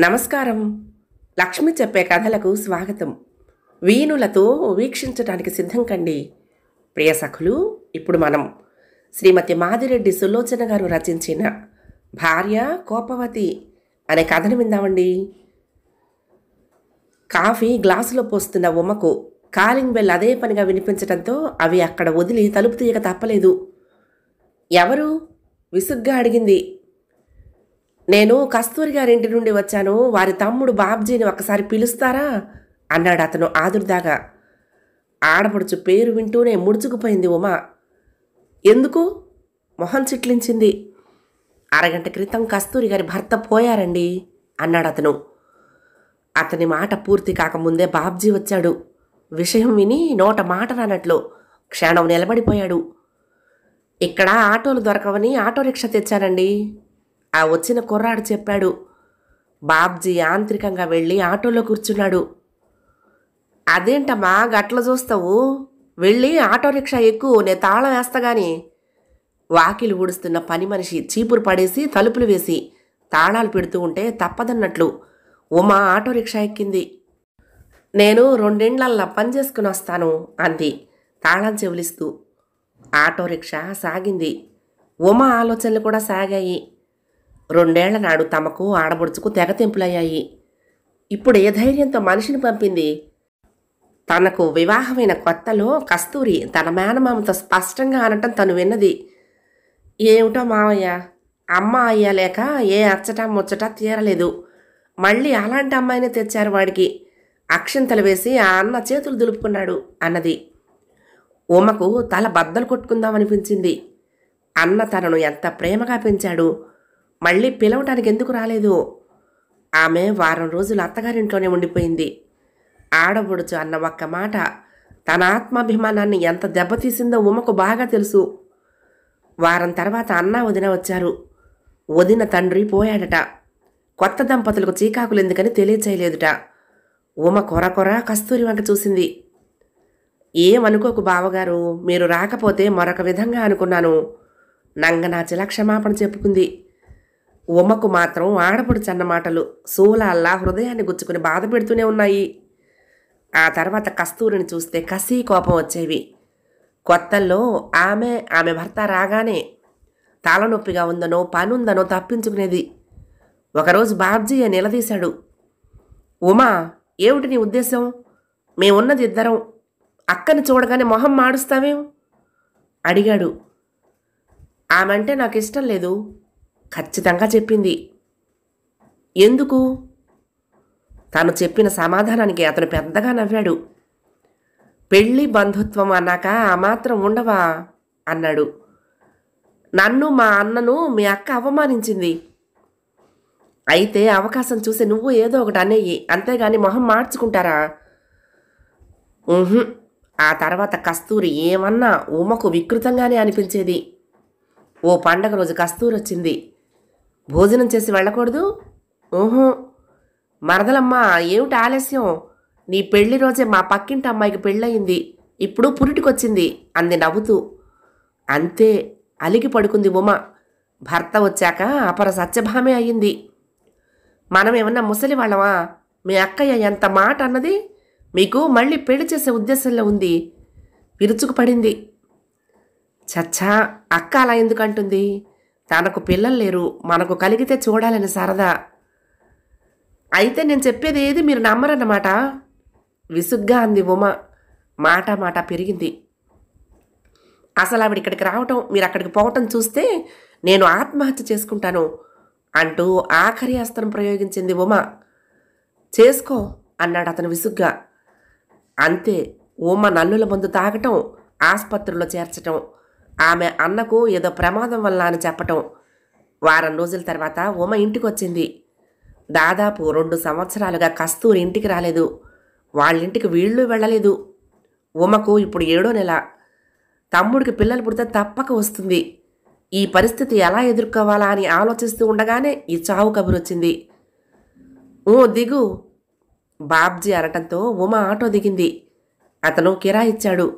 నమస్కారం. లక్ష్మి చెప్పే కథలకు స్వాగతం. వీణులతో వీక్షించడానికి సిద్ధం కండి. ప్రియ సఖులు ఇప్పుడు మనం శ్రీమతి మాదిరెడ్డి సులోచన గారు రచించిన భార్య కోపవతి అనే కథను విందామండి. కాఫీ గ్లాసులో పోస్తున్న ఉమ్మకు కాలింగ్ బెల్ అదే పనిగా వినిపించడంతో అవి అక్కడ వదిలి తలుపు తీయక తప్పలేదు. ఎవరు? విసుగ్గా అడిగింది. నేను కస్తూరి గారింటి నుండి వచ్చాను. వారి తమ్ముడు బాబ్జీని ఒకసారి పిలుస్తారా? అన్నాడు అతను ఆదుర్దాగా. ఆడపడుచు పేరు వింటూనే ముడుచుకుపోయింది ఉమా. ఎందుకు? మొహం చిట్లించింది. అరగంట క్రితం కస్తూరి గారి భర్త పోయారండి అన్నాడు అతను. అతని మాట పూర్తి కాకముందే బాబ్జీ వచ్చాడు. విషయం విని నోట మాట రానట్లు క్షణం నిలబడిపోయాడు. ఇక్కడ ఆటోలు దొరకవని ఆటో రిక్షా తెచ్చానండి. ఆ వచ్చిన కుర్రాడు చెప్పాడు బాబ్జీ యాంత్రికంగా వెళ్ళి ఆటోలో కూర్చున్నాడు. అదేంటమ్మా గట్ల చూస్తావు? వెళ్ళి ఆటో రిక్షా ఎక్కువ నేను తాళం వేస్తా గాని. వాకిలి ఊడుస్తున్న పని మనిషి చీపురు పడేసి తలుపులు వేసి తాళాలు పెడుతూ ఉంటే తప్పదన్నట్లు ఉమా ఆటో రిక్షా ఎక్కింది. నేను రెండేండ్లల్లా పని చేసుకుని వస్తాను అంది. తాళం చెవులిస్తూ ఆటో రిక్షా సాగింది. ఉమ ఆలోచనలు కూడా సాగాయి. రెండేళ్ళ నాడు తమకు ఆడబొడుచుకు తెగతింపులయ్యాయి ఇప్పుడు ఏ ధైర్యంతో మనిషిని పంపింది? తనకు వివాహమైన కొత్తలో కస్తూరి తన మేనమామతో స్పష్టంగా అనటం తను విన్నది. ఏమిటో మావయ్య? అమ్మ అయ్యలేక ఏ అచ్చట ముచ్చట తీరలేదు. మళ్ళీ అలాంటి అమ్మాయిని తెచ్చారు వాడికి. అక్షంతలు వేసి ఆ అన్న చేతులు దులుపుకున్నాడు అన్నది. ఉమకు తల బద్దలు కొట్టుకుందామనిపించింది. అన్న తనను ఎంత ప్రేమగా పెంచాడు. మళ్ళీ పిలవటానికి ఎందుకు రాలేదు. ఆమె వారం రోజులు అత్తగారింట్లోనే ఉండిపోయింది. ఆడబొడుచు అన్న ఒక్క మాట తన ఆత్మాభిమానాన్ని ఎంత దెబ్బతీసిందో ఉమకు బాగా తెలుసు. వారం తర్వాత అన్న వదిన వచ్చారు. వదిన తండ్రి పోయాడట. కొత్త దంపతులకు చీకాకులు ఎందుకని తెలియచేయలేదుట. ఉమ కొర కొర కస్తూరి వంక చూసింది. ఏమనుకోకు బావగారు? మీరు రాకపోతే మరొక విధంగా అనుకున్నాను. నంగనాచిలా క్షమాపణ చెప్పుకుంది. ఉమకు మాత్రం ఆడపడుచన్న మాటలు సూలాల్లా హృదయాన్ని గుచ్చుకుని బాధ పెడుతూనే ఉన్నాయి. ఆ తర్వాత కస్తూరిని చూస్తే కసి కోపం వచ్చేవి. కొత్తల్లో ఆమె ఆమె భర్త రాగానే తలనొప్పిగా ఉందనో పనుందనో తప్పించుకునేది. ఒకరోజు బాబ్జీ నిలదీశాడు. ఉమా ఏమిటి నీ ఉద్దేశం? మేమున్నది ఇద్దరం. అక్కని చూడగానే మొహం మాడుస్తావేం అడిగాడు. ఆమంటే నాకు ఇష్టం లేదు. ఖచ్చితంగా చెప్పింది. ఎందుకు? తను చెప్పిన సమాధానానికి అతను పెద్దగా నవ్వాడు. పెళ్ళి బంధుత్వం అన్నాక ఆ మాత్రం ఉండవా? అన్నాడు. నన్ను మా అన్నను మీ అక్క అవమానించింది. అయితే అవకాశం చూసి నువ్వు ఏదో ఒకటి అనేయి. అంతేగాని మొహం మార్చుకుంటారా? ఆ తర్వాత కస్తూరి ఏమన్నా ఉమకు వికృతంగానే అనిపించేది. ఓ పండగ రోజు కస్తూరి వచ్చింది. భోజనం చేసి వెళ్ళకూడదు? ఓహో మరదలమ్మ ఏమిటి ఆలస్యం? నీ పెళ్ళి రోజే మా పక్కింటి అమ్మాయికి పెళ్ళయింది. ఇప్పుడు పురిటికొచ్చింది అంది నవ్వుతూ. అంతే అలిగి పడుకుంది ఉమ. భర్త వచ్చాక అపర సత్యభామే అయ్యింది. మనం ఏమన్నా ముసలి వాళ్ళమా మీ అక్కయ్య ఎంత మాట అన్నది మీకు మళ్ళీ పెళ్ళి చేసే ఉద్దేశంలో ఉంది. విరుచుకుపడింది. చచ్చా అక్క అలా ఎందుకంటుంది? తనకు పిల్లలు లేరు. మనకు కలిగితే చూడాలని సరదా అయితే నేను చెప్పేది ఏది మీరు నమ్మరన్నమాట? విసుగ్గా అంది ఉమ. మాట మాట పెరిగింది. అసలు ఆవిడ ఇక్కడికి రావటం మీరు అక్కడికి పోవటం చూస్తే నేను ఆత్మహత్య చేసుకుంటాను అంటూ ఆఖరి అస్త్రం ప్రయోగించింది ఉమ. చేసుకో అన్నాడు అతను విసుగ్గా. అంతే. ఉమ నల్లుల మందు తాగటం ఆసుపత్రిలో చేర్చటం ఆమె అన్నకు ఏదో ప్రమాదం వల్ల అని చెప్పటం. వారం రోజుల తర్వాత ఉమ ఇంటికి వచ్చింది దాదాపు రెండు సంవత్సరాలుగా కస్తూరి ఇంటికి రాలేదు. వాళ్ళింటికి వీళ్ళు వెళ్ళలేదు. ఉమకు ఇప్పుడు ఏడో నెల. తమ్ముడికి పిల్లలు పుడితే తప్పక వస్తుంది. ఈ పరిస్థితి ఎలా ఎదుర్కోవాలా అని ఆలోచిస్తూ ఉండగానే ఈ చావు కబురు వచ్చింది ఓ దిగు. బాబ్జీ అరటంతో ఉమ ఆటో దిగింది. అతను కిరాయిచ్చాడు.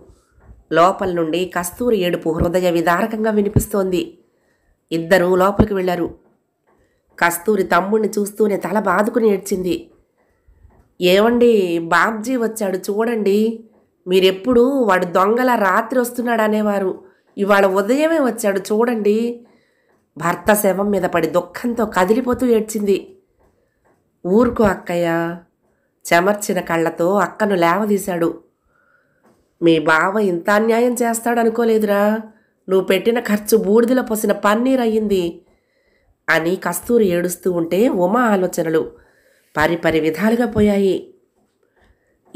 లోపల నుండి కస్తూరి ఏడుపు హృదయ విదారకంగా వినిపిస్తోంది. ఇద్దరూ లోపలికి వెళ్ళారు కస్తూరి తమ్ముణ్ణి చూస్తూనే తల బాదుకుని ఏడ్చింది. ఏమండి బాబ్జీ వచ్చాడు చూడండి. మీరెప్పుడు వాడు దొంగల రాత్రి వస్తున్నాడు అనేవారు. ఇవాళ ఉదయమే వచ్చాడు చూడండి. భర్త శవం మీద పడి దుఃఖంతో కదిలిపోతూ ఏడ్చింది. ఊరుకో అక్కయ్య. చెమర్చిన కళ్ళతో అక్కను లేవదీశాడు. మీ బావ ఇంత అన్యాయం చేస్తాడనుకోలేదురా. నువ్వు పెట్టిన ఖర్చు బూడిదలో పోసిన పన్నీర్ అయ్యింది అని కస్తూరి ఏడుస్తూ ఉంటే ఉమా ఆలోచనలు పరిపరి విధాలుగా పోయాయి.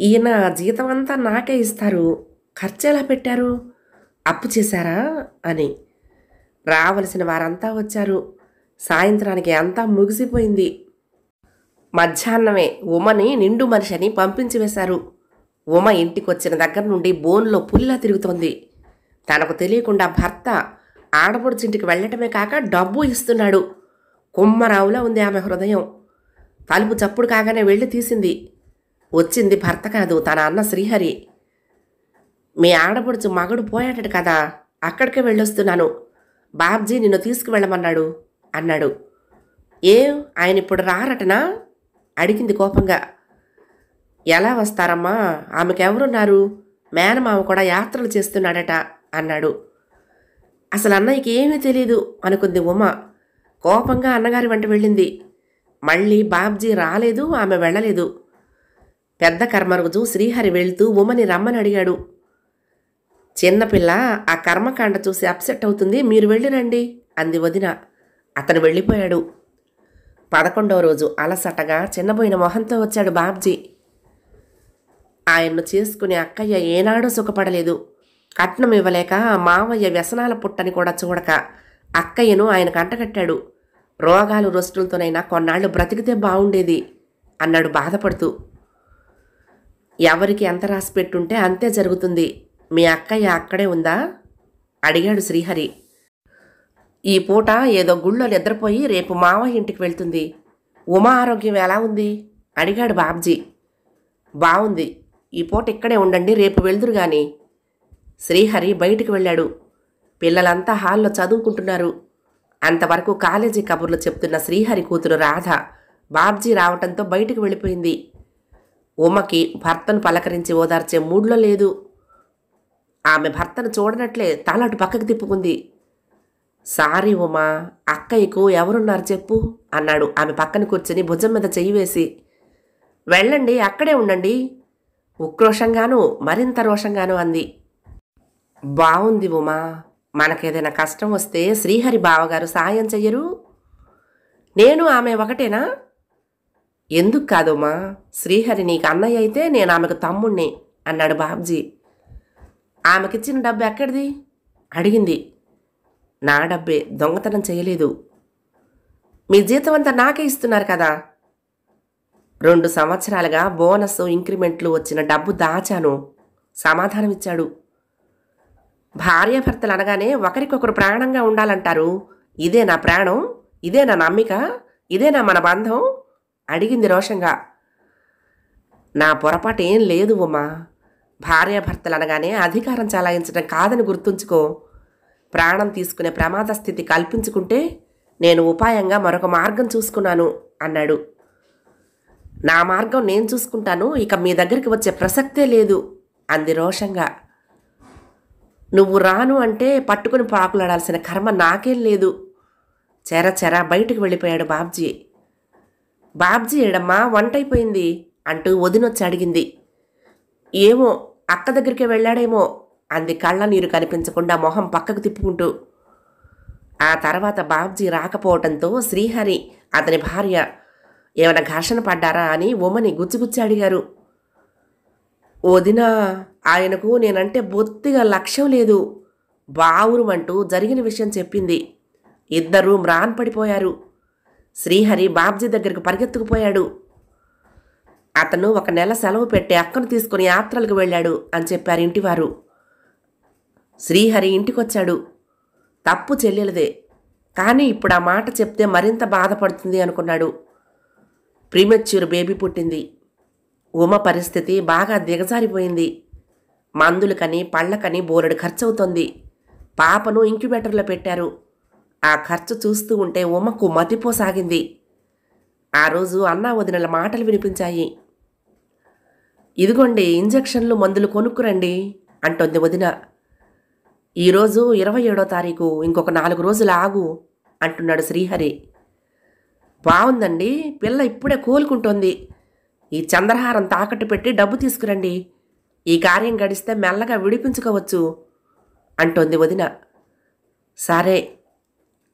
ఈయన జీతం అంతా నాకే ఇస్తారు. ఖర్చు ఎలా పెట్టారు? అప్పు చేశారా? అని. రావలసిన వారంతా వచ్చారు. సాయంత్రానికి అంతా ముగిసిపోయింది. మధ్యాహ్నమే ఉమని నిండు మనిషిని పంపించి వేశారు. ఉమ ఇంటికొచ్చిన దగ్గర నుండి బోన్లో పుల్లా తిరుగుతోంది. తనకు తెలియకుండా భర్త ఆడపడుచింటికి వెళ్ళటమే కాక డబ్బు ఇస్తున్నాడు. కుమ్మరావులా ఉంది ఆమె హృదయం. తలుపు చప్పుడు కాగానే వెళ్ళి తీసింది. వచ్చింది భర్త కాదు తన అన్న శ్రీహరి. మీ ఆడపడుచు మగడు పోయాడు కదా అక్కడికే వెళ్ళొస్తున్నాను. బాబ్జీ నిన్ను తీసుకువెళ్ళమన్నాడు అన్నాడు. ఏం ఆయన ఇప్పుడు రారటనా? అడిగింది కోపంగా ఎలా వస్తారమ్మా? ఆమెకెవరున్నారు? మేనమామ కూడా యాత్రలు చేస్తున్నాడట అన్నాడు. అసలు అన్నయ్యకి ఏమీ తెలియదు అనుకుంది ఉమ. కోపంగా అన్నగారి వెంట వెళ్ళింది. మళ్ళీ బాబ్జీ రాలేదు ఆమె వెళ్ళలేదు. పెద్ద కర్మరోజు శ్రీహరి వెళ్తూ ఉమని రమ్మని అడిగాడు. చిన్నపిల్ల ఆ కర్మకాండ చూసి అప్సెట్ అవుతుంది మీరు వెళ్ళిరండి అంది వదిన. అతను వెళ్ళిపోయాడు. పదకొండవ రోజు అలసటగా చిన్నబోయిన మొహంతో వచ్చాడు బాబ్జీ. ఆయన్ను చేసుకునే అక్కయ్య ఏనాడూ సుఖపడలేదు. కట్నం ఇవ్వలేక మావయ్య వ్యసనాల పుట్టని కూడా చూడక అక్కయ్యను ఆయన కంటకట్టాడు రోగాలు రొస్టులతోనైనా కొన్నాళ్ళు బ్రతికితే బాగుండేది అన్నాడు బాధపడుతూ. ఎవరికి ఎంత రాసి పెట్టుంటే అంతే జరుగుతుంది. మీ అక్కయ్య అక్కడే ఉందా? అడిగాడు శ్రీహరి. ఈ పూట ఏదో గుళ్ళో నిద్రపోయి రేపు మావయ్య ఇంటికి వెళ్తుంది. ఉమా ఆరోగ్యం ఎలా ఉంది? అడిగాడు బాబ్జీ. బాగుంది ఈ పూట ఇక్కడే ఉండండి రేపు వెళ్దురు గాని. శ్రీహరి బయటికి వెళ్ళాడు. పిల్లలంతా హాల్లో చదువుకుంటున్నారు. అంతవరకు కాలేజీ కబుర్లు చెప్తున్న శ్రీహరి కూతురు రాధ బాబ్జీ రావటంతో బయటికి వెళ్ళిపోయింది. ఉమకి భర్తను పలకరించి ఓదార్చే మూడ్లో లేదు. ఆమె భర్తను చూడనట్లే తలటు పక్కకు తిప్పుకుంది. సారీ ఉమా అక్కయ్యకు ఎవరున్నారు చెప్పు అన్నాడు. ఆమె పక్కన కూర్చుని భుజం మీద చెయ్యి వేసి వెళ్ళండి అక్కడే ఉండండి. ఉక్రోషంగాను మరింత రోషంగాను అంది. బావుంది ఉమా మనకేదైనా కష్టం వస్తే శ్రీహరి బావగారు సాయం చెయ్యరు. నేను ఆమె ఒకటేనా? ఎందుకు కాదమ్మా శ్రీహరి నీకు అన్నయ్య అయితే నేను ఆమెకు తమ్ముణ్ణి అన్నాడు బాబ్జీ. ఆమెకిచ్చిన డబ్బు ఎక్కడిది? అడిగింది. నా డబ్బే దొంగతనం చేయలేదు. మీ జీతం అంతా నాకే ఇస్తున్నారు కదా. రెండు సంవత్సరాలుగా బోనస్ ఇంక్రిమెంట్లు వచ్చిన డబ్బు దాచాను. సమాధానమిచ్చాడు భార్యాభర్తలు అనగానే ఒకరికొకరు ప్రాణంగా ఉండాలంటారు. ఇదే నా ప్రాణం? ఇదే నా నమ్మిక? ఇదేనా మన బంధం? అడిగింది రోషంగా. నా పొరపాటు ఏం లేదు ఉమ్మా భార్యాభర్తలు అనగానే అధికారం చలాయించడం కాదని గుర్తుంచుకో. ప్రాణం తీసుకునే ప్రమాద స్థితి కల్పించుకుంటే నేను ఉపాయంగా మరొక మార్గం చూసుకున్నాను అన్నాడు. నా మార్గం నేను చూసుకుంటాను ఇక మీ దగ్గరికి వచ్చే ప్రసక్తే లేదు అంది రోషంగా. నువ్వు రాను అంటే పట్టుకుని పాకులాడాల్సిన కర్మ నాకేం లేదు. చెర చెర బయటకు వెళ్ళిపోయాడు బాబ్జీ. బాబ్జీ ఏడమ్మా వంటైపోయింది అంటూ వదినొచ్చి అడిగింది. ఏమో అక్క దగ్గరికి వెళ్ళాడేమో అంది కళ్ళనీరు కనిపించకుండా మొహం పక్కకు తిప్పుకుంటూ. ఆ తర్వాత బాబ్జీ రాకపోవటంతో శ్రీహరి అతని భార్య ఏమైనా ఘర్షణ పడ్డారా అని ఉమని గుచ్చిగుచ్చి అడిగారు. వదినా ఆయనకు నేనంటే బొత్తిగా లక్ష్యం లేదు బావురుమంటూ జరిగిన విషయం చెప్పింది. ఇద్దరూ మ్రాన్ పడిపోయారు. శ్రీహరి బాబ్జీ దగ్గరకు పరిగెత్తుకుపోయాడు. అతను ఒక నెల సెలవు పెట్టి అక్కను తీసుకుని యాత్రలకు వెళ్ళాడు అని చెప్పారు ఇంటివారు. శ్రీహరి ఇంటికొచ్చాడు. తప్పు చెల్లెలదే. కానీ ఇప్పుడు ఆ మాట చెప్తే మరింత బాధపడుతుంది అనుకున్నాడు. ప్రీమెచ్యూర్ బేబీ పుట్టింది. ఉమ పరిస్థితి బాగా దిగజారిపోయింది. మందులకని పళ్ళకని బోలెడు ఖర్చవుతోంది. పాపను ఇంక్యుబేటర్లో పెట్టారు. ఆ ఖర్చు చూస్తూ ఉంటే ఉమకు మతిపోసాగింది. ఆ రోజు అన్నా వదినల మాటలు వినిపించాయి. ఇదిగోండి ఇంజెక్షన్లు మందులు కొనుక్కురండి అంటోంది వదిన. ఈరోజు ఇరవై ఏడో తారీఖు ఇంకొక నాలుగు రోజులు ఆగు అంటున్నాడు శ్రీహరి. బాగుందండి పిల్ల ఇప్పుడే కోలుకుంటోంది. ఈ చంద్రహారం తాకట్టు పెట్టి డబ్బు తీసుకురండి. ఈ కార్యం గడిస్తే మెల్లగా విడిపించుకోవచ్చు అంటోంది వదిన. సరే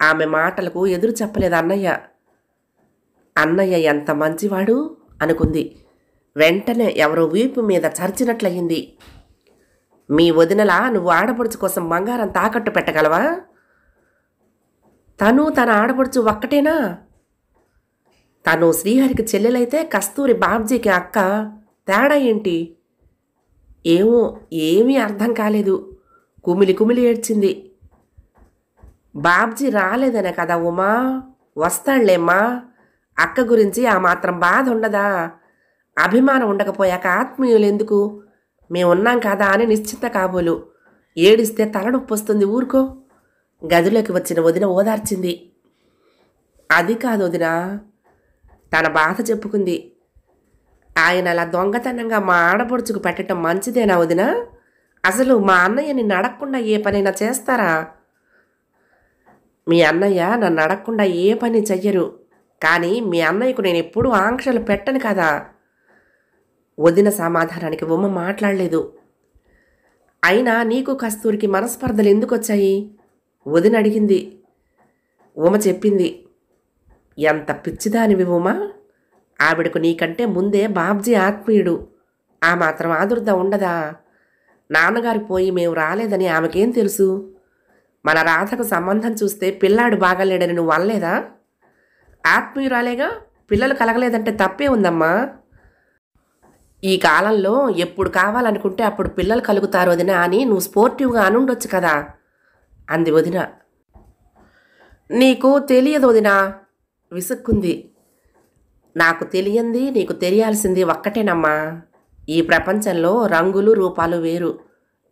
ఆమె మాటలకు ఎదురు చెప్పలేదు అన్నయ్య. అన్నయ్య ఎంత మంచివాడు అనుకుంది. వెంటనే ఎవరో వీపు మీద చరిచినట్లయింది. మీ వదినలా నువ్వు ఆడపడుచు కోసం బంగారం తాకట్టు పెట్టగలవా? తను తన ఆడపడుచు ఒక్కటేనా? తను శ్రీహరికి చెల్లెలైతే కస్తూరి బాబ్జీకి అక్క. తేడా ఏంటి? ఏమో ఏమీ అర్థం కాలేదు. కుమిలి కుమిలి ఏడ్చింది. బాబ్జీ రాలేదనే కదా ఉమా? వస్తాడులేమ్మా అక్క గురించి ఆ మాత్రం బాధ ఉండదా? అభిమానం ఉండకపోయాక ఆత్మీయులు ఎందుకు మేమున్నాం కదా అని నిశ్చింత కాబోలు. ఏడిస్తే తలనొప్పి వస్తుంది ఊరుకో. గదిలోకి వచ్చిన వదిన ఓదార్చింది. అది కాదు వదిన తన బాధ చెప్పుకుంది. ఆయన అలా దొంగతనంగా మా ఆడపడుచుకు పెట్టడం మంచిదేనా వదిన? అసలు మా అన్నయ్య నిన్ను అడగకుండా ఏ పనైనా చేస్తారా? మీ అన్నయ్య నన్ను అడగకుండా ఏ పని చెయ్యరు. కానీ మీ అన్నయ్యకు నేను ఎప్పుడూ ఆంక్షలు పెట్టను కదా. వదిన సమాధానానికి ఉమ్మ మాట్లాడలేదు. అయినా నీకు కస్తూరికి మనస్పర్ధలు ఎందుకు వచ్చాయి వదిన అడిగింది. ఉమ చెప్పింది. ఎంత పిచ్చిదానివి ఉమా. ఆవిడకు నీకంటే ముందే బాబ్జీ ఆత్మీయుడు. ఆ మాత్రం ఆదుర్ద ఉండదా? నాన్నగారు పోయి మేము రాలేదని ఆమెకేం తెలుసు? మన రాధకు సంబంధం చూస్తే పిల్లాడు బాగలేడని నువ్వు అనలేదా? ఆత్మీయురాలేగా? పిల్లలు కలగలేదంటే తప్పే ఉందమ్మా. ఈ కాలంలో ఎప్పుడు కావాలనుకుంటే అప్పుడు పిల్లలు కలుగుతారు వదిన అని నువ్వు స్పోర్టివ్గా అనుండొచ్చు కదా? అంది వదిన. నీకు తెలియదు వదిన విసుక్కుంది. నాకు తెలియంది నీకు తెలియాల్సింది ఒక్కటేనమ్మా. ఈ ప్రపంచంలో రంగులు రూపాలు వేరు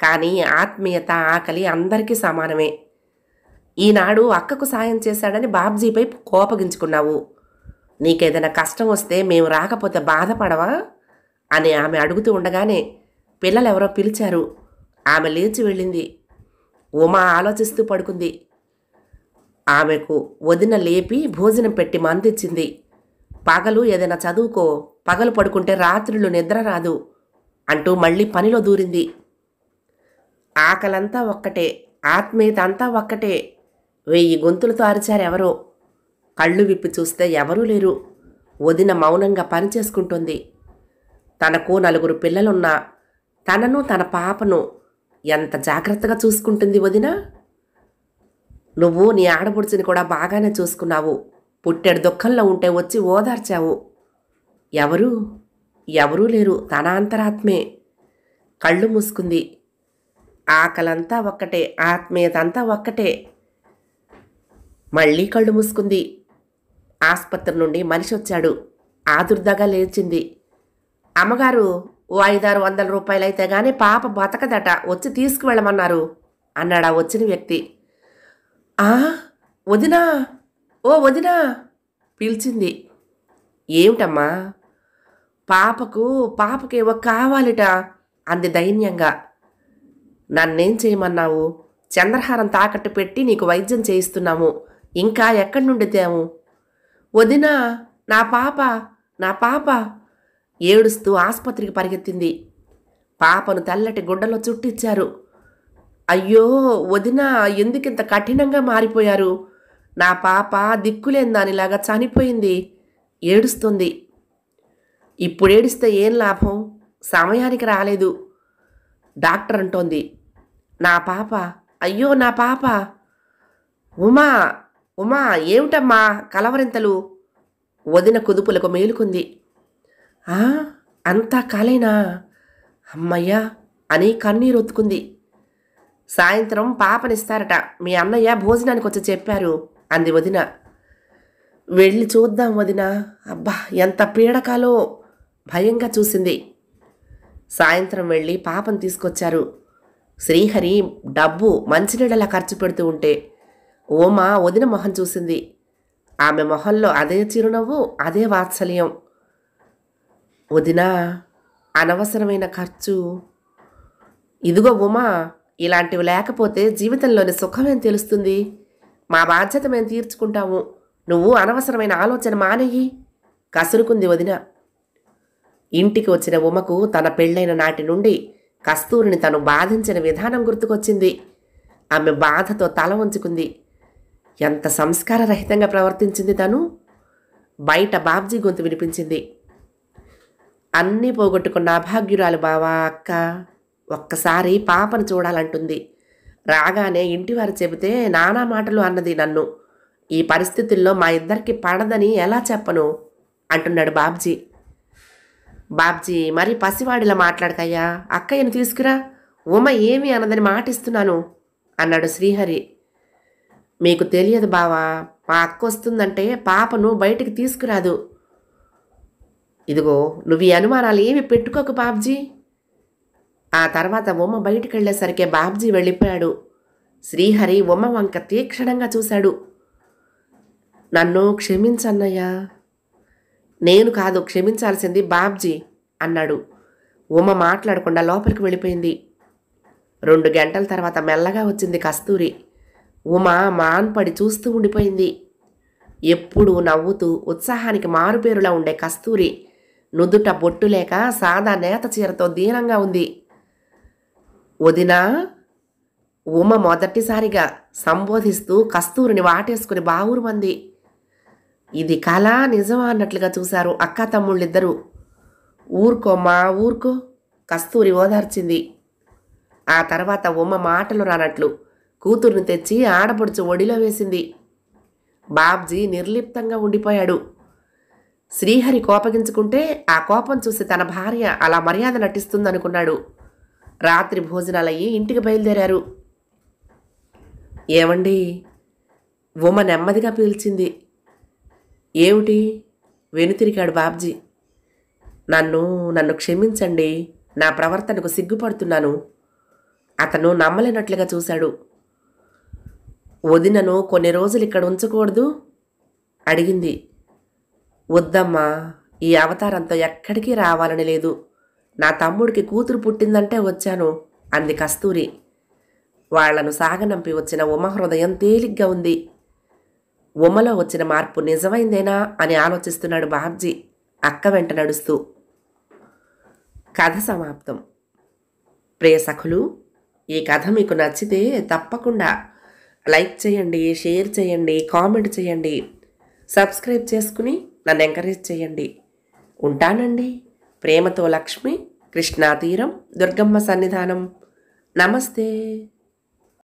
కానీ ఆత్మీయత ఆకలి అందరికీ సమానమే. ఈనాడు అక్కకు సాయం చేశాడని బాబ్జీపై కోపగించుకున్నావు. నీకేదైనా కష్టం వస్తే మేము రాకపోతే బాధపడవా? అని ఆమె అడుగుతూ ఉండగానే పిల్లలెవరో పిలిచారు. ఆమె లేచి వెళ్ళింది. ఉమా ఆలోచిస్తూ పడుకుంది. ఆమెకు వదిన లేపి భోజనం పెట్టి మందిచ్చింది. పగలు ఏదైనా చదువుకో పగలు పడుకుంటే రాత్రులు నిద్ర రాదు అంటూ మళ్ళీ పనిలో దూరింది. ఆకలంతా ఒక్కటే ఆత్మీయత అంతా ఒక్కటే. వెయ్యి గొంతులతో అరిచారెవరో. కళ్ళు విప్పి చూస్తే ఎవరూ లేరు. వదిన మౌనంగా పని చేసుకుంటుంది. తనకు నలుగురు పిల్లలున్నా తనను తన పాపను ఎంత జాగ్రత్తగా చూసుకుంటుంది వదిన? నువ్వు నీ ఆడబుడిచిని కూడా బాగానే చూసుకున్నావు. పుట్టెడు దుఃఖంలో ఉంటే వచ్చి ఓదార్చావు. ఎవరు? ఎవరూ లేరు. తన అంతరాత్మే. కళ్ళు మూసుకుంది. ఆకలంతా ఒక్కటే. ఆత్మీయతంతా ఒక్కటే. మళ్ళీ కళ్ళు మూసుకుంది. ఆసుపత్రి నుండి మనిషి వచ్చాడు. ఆదుర్దాగా లేచింది. అమ్మగారు ఓ ఐదారు వందల రూపాయలైతే గాని పాప బతకదట వచ్చి తీసుకువెళ్ళమన్నారు అన్నాడా వచ్చిన వ్యక్తి. ఆ వదినా ఓ వదినా పిలిచింది. ఏమిటమ్మా? పాపకు పాపకేవో కావాలిట అంది దైన్యంగా. నన్నేం చేయమన్నావు? చంద్రహారం తాకట్టు పెట్టి నీకు వైద్యం చేయిస్తున్నాము ఇంకా ఎక్కడి నుండి తేము? వదినా నా పాప నా పాప ఏడుస్తూ ఆసుపత్రికి పరిగెత్తింది. పాపను తెల్లటి గుడ్డలో చుట్టిచ్చారు. అయ్యో వదిన ఎందుకింత కఠినంగా మారిపోయారు? నా పాప దిక్కులేని దానిలాగా చనిపోయింది. ఏడుస్తుంది. ఇప్పుడు ఏడిస్తే ఏం లాభం? సమయానికి రాలేదు. డాక్టర్ అంటోంది. నా పాప? అయ్యో నా పాప! ఉమా ఉమా ఏమిటమ్మా కలవరింతలు? వదిన కుదుపులకు మేలుకుంది. అంతా కాలేనా? అమ్మయ్యా అని కన్నీరు ఒత్తుకుంది. సాయంత్రం పాపనిస్తారట. మీ అన్నయ్య భోజనానికి వచ్చి చెప్పారు అంది వదిన. వెళ్ళి చూద్దాం వదిన. అబ్బా ఎంత పీడకాలో భయంగా చూసింది. సాయంత్రం వెళ్ళి పాపను తీసుకొచ్చారు. శ్రీహరి డబ్బు మంచినీళ్ళలా ఖర్చు పెడుతూ ఉంటే ఓమా వదిన మొహం చూసింది. ఆమె మొహంలో అదే చిరునవ్వు అదే వాత్సల్యం. వదినా అనవసరమైన ఖర్చు. ఇదిగో ఉమా ఇలాంటివి లేకపోతే జీవితంలోని సుఖమేం తెలుస్తుంది? మా బాధ్యత మేము తీర్చుకుంటాము. నువ్వు అనవసరమైన ఆలోచన మానేయి. కసురుకుంది వదిన. ఇంటికి వచ్చిన ఉమకు తన పెళ్ళైన నాటి నుండి కస్తూరిని తను బాధించిన విధానం గుర్తుకొచ్చింది. ఆమె బాధతో తల ఉంచుకుంది ఎంత సంస్కారరహితంగా ప్రవర్తించింది తను? బయట బాబ్జీ గొంతు వినిపించింది. అన్నీ పోగొట్టుకున్న అభాగ్యురాలు బావా అక్క. ఒక్కసారి పాపను చూడాలంటుంది. రాగానే ఇంటివారు చెబితే నానా మాటలు అన్నది నన్ను. ఈ పరిస్థితుల్లో మా ఇద్దరికి పడదని ఎలా చెప్పను? అంటున్నాడు బాబ్జీ. బాబ్జీ మరి పసివాడిలా మాట్లాడకయ్యా. అక్కయ్యను తీసుకురా. ఉమ ఏమి అన్నదని మాటిస్తున్నాను. అన్నాడు శ్రీహరి. మీకు తెలియదు బావా మా అక్క వస్తుందంటే పాపను బయటికి తీసుకురాదు. ఇదిగో నువ్వు ఈ అనుమానాలు ఏమి పెట్టుకోకు బాబ్జీ. ఆ తర్వాత ఉమ్మ బయటికి వెళ్ళేసరికి బాబ్జీ వెళ్ళిపోయాడు. శ్రీహరి ఉమ్మ వంక తీక్షణంగా చూశాడు. నన్ను క్షమించన్నయ్యా. నేను కాదు క్షమించాల్సింది బాబ్జీ అన్నాడు. ఉమ్మ మాట్లాడకుండా లోపలికి వెళ్ళిపోయింది. రెండు గంటల తర్వాత మెల్లగా వచ్చింది కస్తూరి. ఉమ మాన్పడి చూస్తూ ఉండిపోయింది. ఎప్పుడూ నవ్వుతూ ఉత్సాహానికి మారుపేరులా ఉండే కస్తూరి నుదుట బొట్టు లేక సాదా నేత చీరతో దీనంగా ఉంది. వదినా ఉమ మొదటిసారిగా సంబోధిస్తూ కస్తూరిని వాటేసుకుని బావురుమంది ఇది కళ నిజమా అన్నట్లుగా చూశారు అక్క తమ్ముళ్ళిద్దరూ. మా ఊరుకో కస్తూరి ఓదార్చింది. ఆ తర్వాత ఉమ్మ మాటలు రానట్లు కూతుర్ని తెచ్చి ఆడపడుచు ఒడిలో వేసింది. బాబ్జీ నిర్లిప్తంగా ఉండిపోయాడు. శ్రీహరి కోపగించుకుంటే ఆ కోపం చూసి తన భార్య అలా మర్యాద నటిస్తుందనుకున్నాడు. రాత్రి భోజనాలయ్యి ఇంటికి బయలుదేరారు. ఏమండి? ఉమ నెమ్మదిగా పీల్చింది. ఏమిటి? వెనుతిరిగాడు బాబ్జీ. నన్ను నన్ను క్షమించండి. నా ప్రవర్తనకు సిగ్గుపడుతున్నాను. అతను నమ్మలేనట్లుగా చూశాడు. వదినను కొన్ని రోజులు ఇక్కడ ఉంచకూడదు? అడిగింది. వద్దమ్మా ఈ అవతారంతో ఎక్కడికి రావాలని లేదు. నా తమ్ముడికి కూతురు పుట్టిందంటే వచ్చాను అంది కస్తూరి. వాళ్ళను సాగనంపి వచ్చిన ఉమ హృదయం తేలిగ్గా ఉంది. ఉమలో వచ్చిన మార్పు నిజమైందేనా అని ఆలోచిస్తున్నాడు బాబ్జీ అక్క వెంట నడుస్తూ. కథ సమాప్తం. ప్రియ సఖులు ఈ కథ మీకు నచ్చితే తప్పకుండా లైక్ చేయండి షేర్ చేయండి కామెంట్ చేయండి. సబ్స్క్రైబ్ చేసుకుని నన్ను ఎంకరేజ్ చేయండి. ఉంటానండి. ప్రేమతో లక్ష్మి కృష్ణా తీరం దుర్గమ్మ సన్నిధానం. నమస్తే.